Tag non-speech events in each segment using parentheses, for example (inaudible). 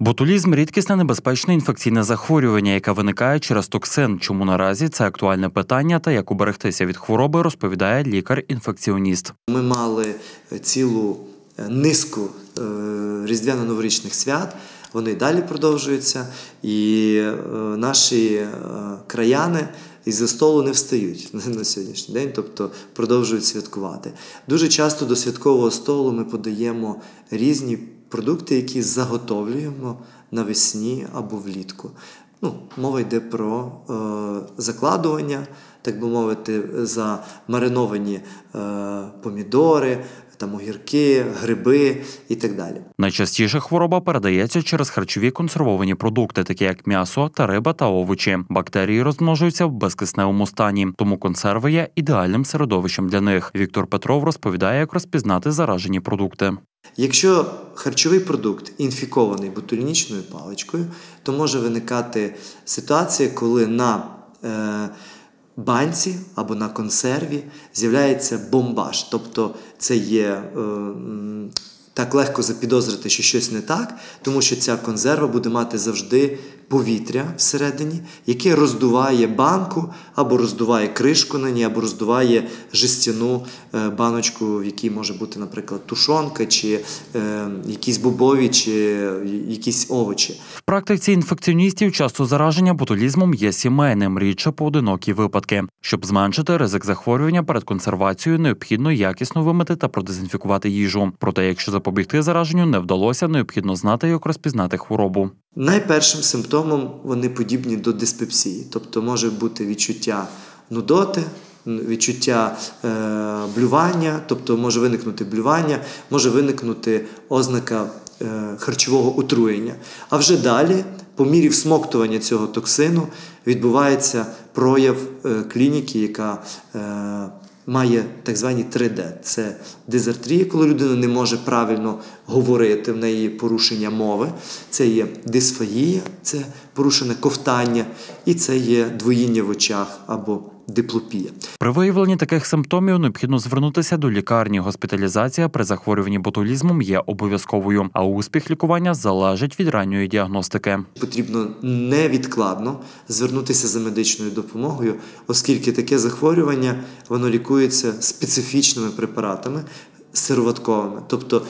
Ботулізм рідкісне небезпечне інфекційне захворювання, яке виникає через токсин. Чому наразі це актуальне питання та як уберегтися від хвороби, розповідає лікар-інфекціоніст. Ми мали цілу е, низку е, різдвяно-новорічних свят. Вони далі продовжуються, і е, наші краяни із-за столу не встають (laughs) на сьогоднішній день, тобто продовжують святкувати. Дуже часто до святкового столу ми подаємо різні продукти, які заготовлюємо навесні або влітку. Ну, Мова йде про е, закладування, так би мовити, замариновані е, помідори, там огірки, гриби і так далі. Найчастіше хвороба передається через харчові консервовані продукти, такі як м'ясо та риба та овочі. Бактерії розмножуються в безкисневому стані, тому консерви є ідеальним середовищем для них. Віктор Петров розповідає, як розпізнати заражені продукти. Якщо харчовий продукт інфікований ботулінічною паличкою, то може виникати ситуація, коли на е, банці або на консерві з'являється бомбаж. Тобто це є е, так легко запідозрити, що щось не так, тому що ця консерва буде мати завжди повітря всередині, яке роздуває банку, або роздуває кришку на ній, або роздуває жестяну е, баночку, в якій може бути, наприклад, тушонка, чи е, якісь бобові, чи якісь овочі. В практиці інфекціоністів часто зараження ботулізмом є сімейним, рідше поодинокі випадки. Щоб зменшити ризик захворювання перед консервацією, необхідно якісно вимити та продезінфікувати їжу. Проте, якщо запобігти зараженню не вдалося, необхідно знати, як розпізнати хворобу. Найпершим симптомом вони подібні до диспепсії, тобто може бути відчуття нудоти, відчуття е, блювання, тобто може виникнути блювання, може виникнути ознака е, харчового отруєння. А вже далі, по мірі всмоктування цього токсину, відбувається прояв е, клініки, яка е, має так звані 3D. Це дизартрія, коли людина не може правильно говорити, в неї порушення мови. Це є дисфагія, це порушене ковтання, і це є двоїння в очах або диплопія. При виявленні таких симптомів необхідно звернутися до лікарні. Госпіталізація при захворюванні ботулізмом є обов'язковою, а успіх лікування залежить від ранньої діагностики. Потрібно невідкладно звернутися за медичною допомогою, оскільки таке захворювання воно лікується специфічними препаратами сироватковими, тобто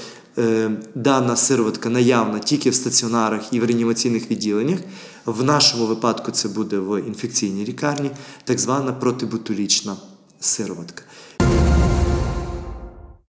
дана сироватка наявна тільки в стаціонарах і в реанімаційних відділеннях. В нашому випадку це буде в інфекційній лікарні, так звана протибутулічна сироватка.